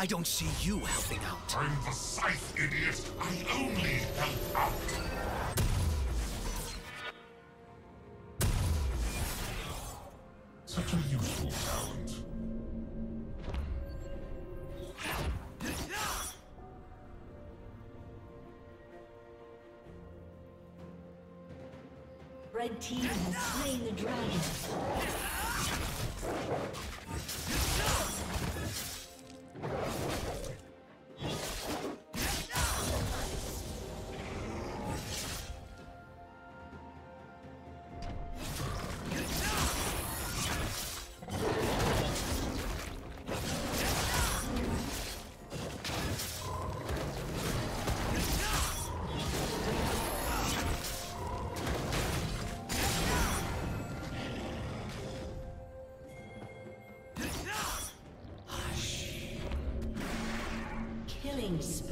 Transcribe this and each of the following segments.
I don't see you helping out. I'm the scythe, idiot. I only help out. Such a useful talent. Red team has slain the dragon. Killing spree.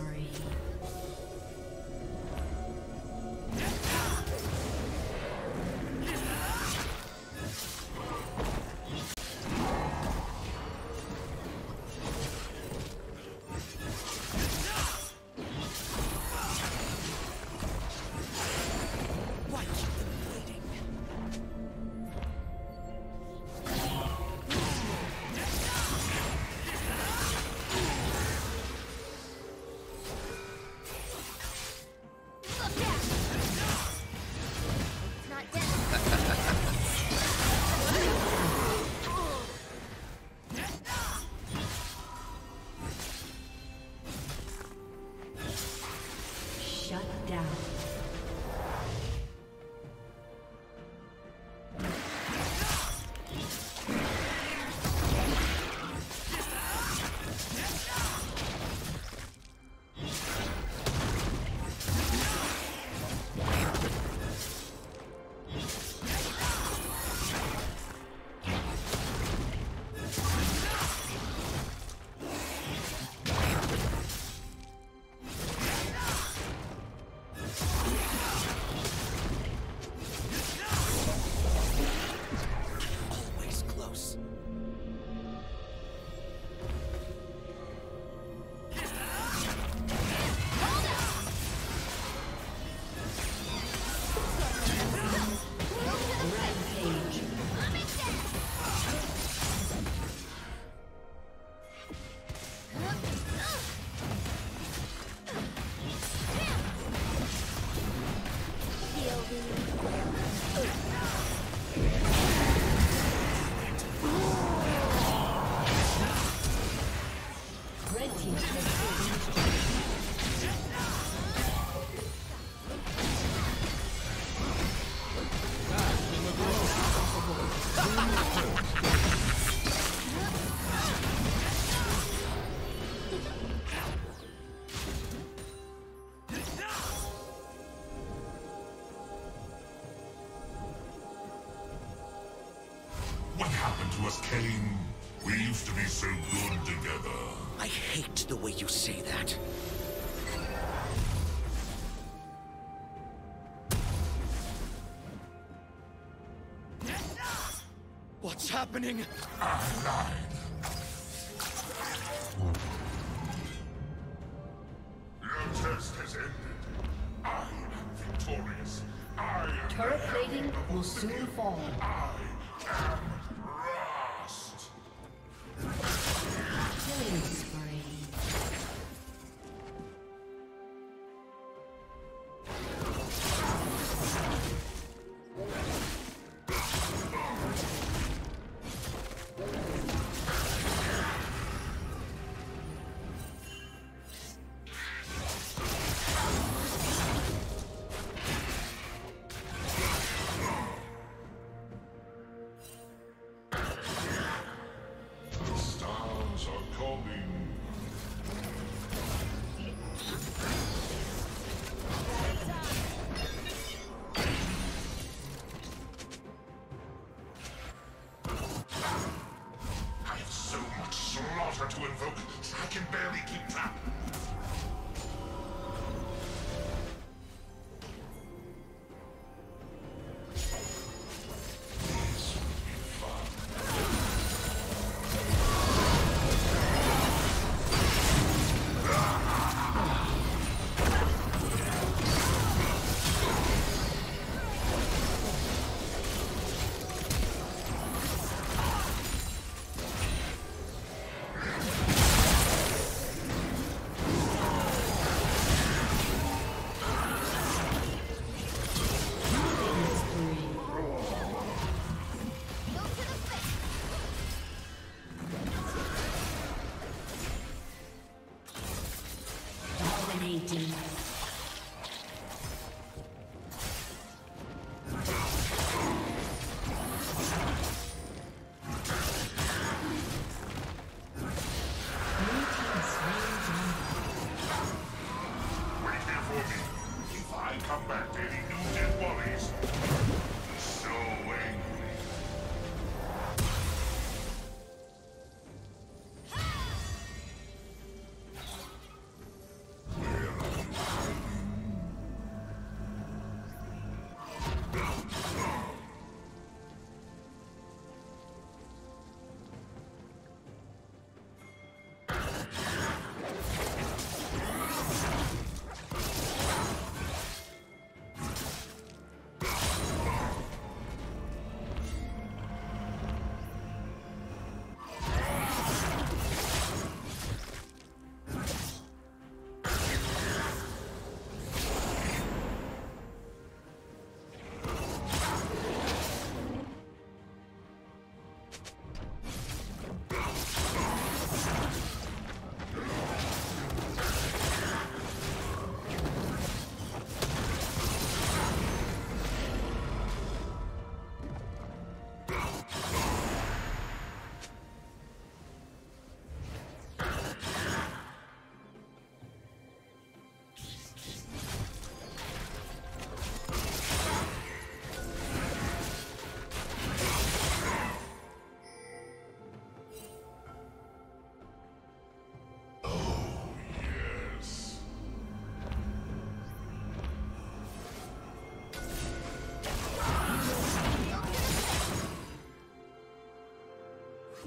What's happening?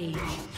Rampage.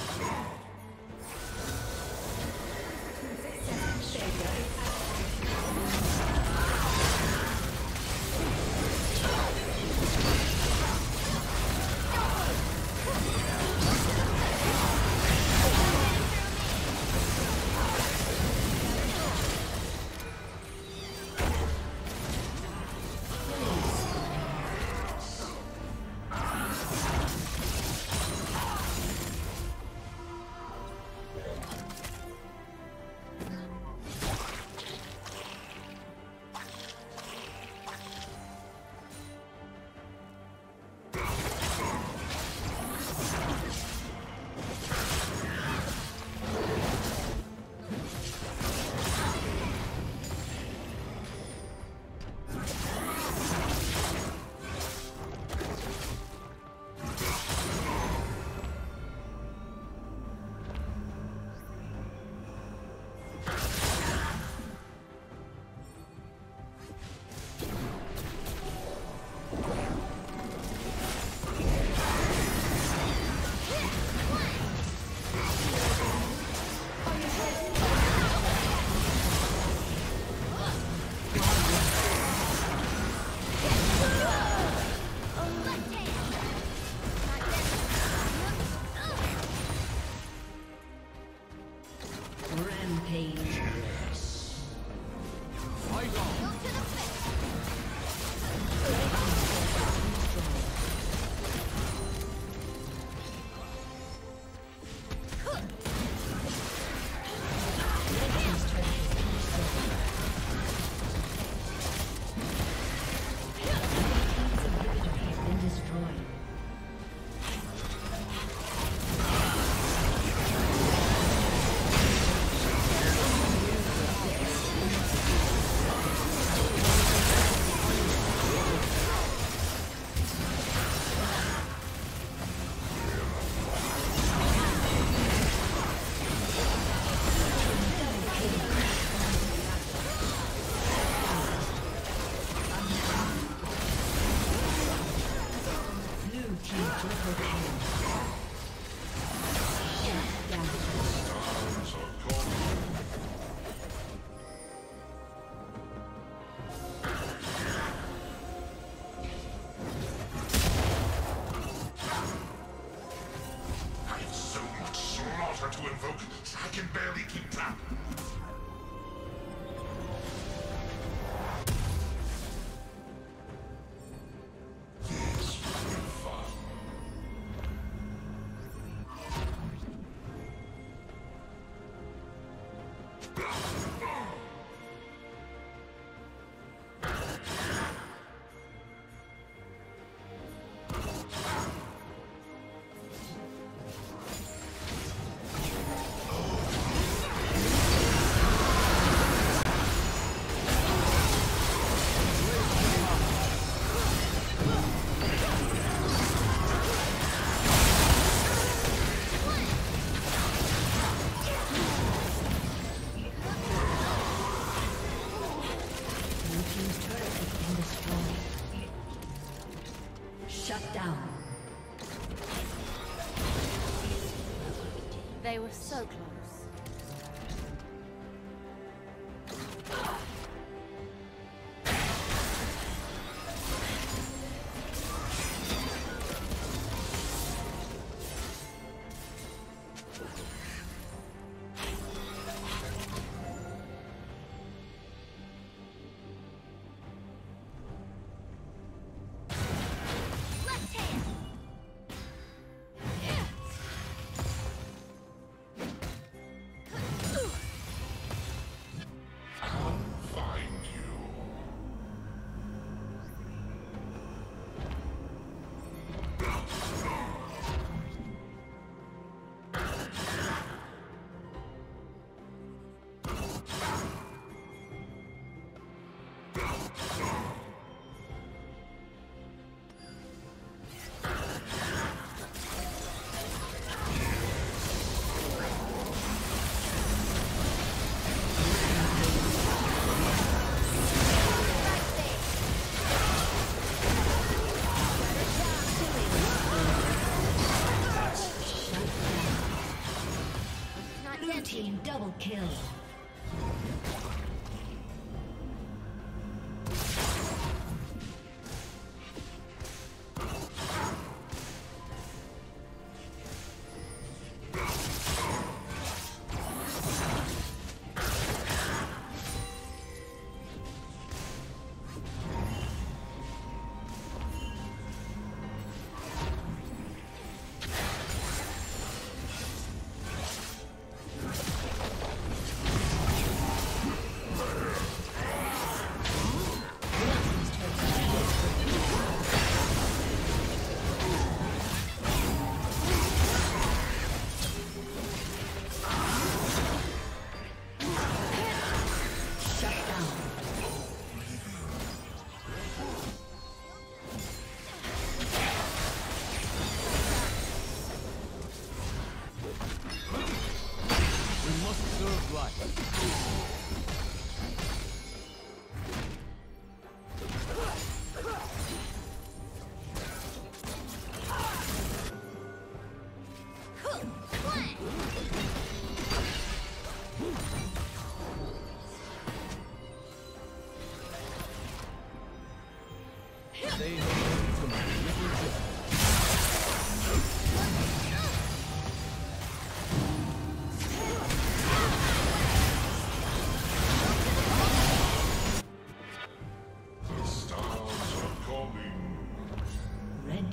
so close.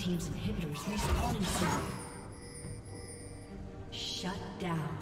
team's inhibitors respawning soon. Shut down.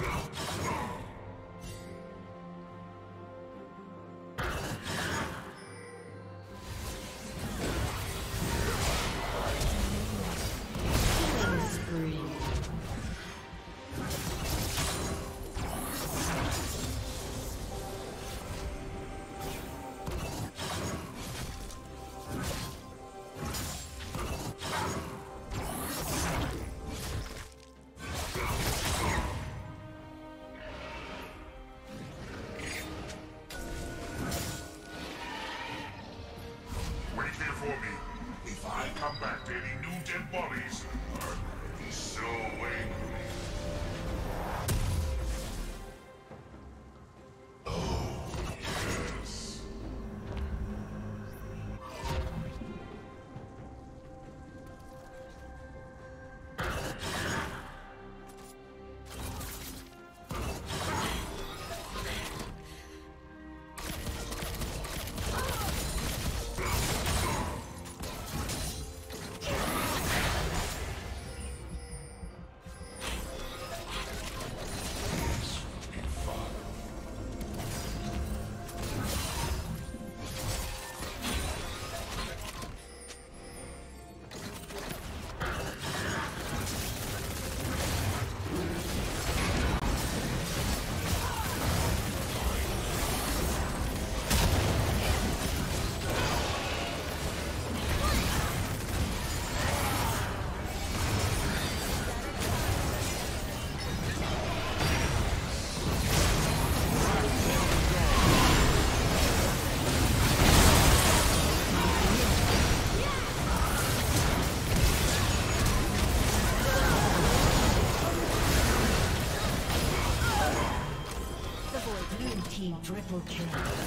I come back any new dead bodies. So angry. Triple kill.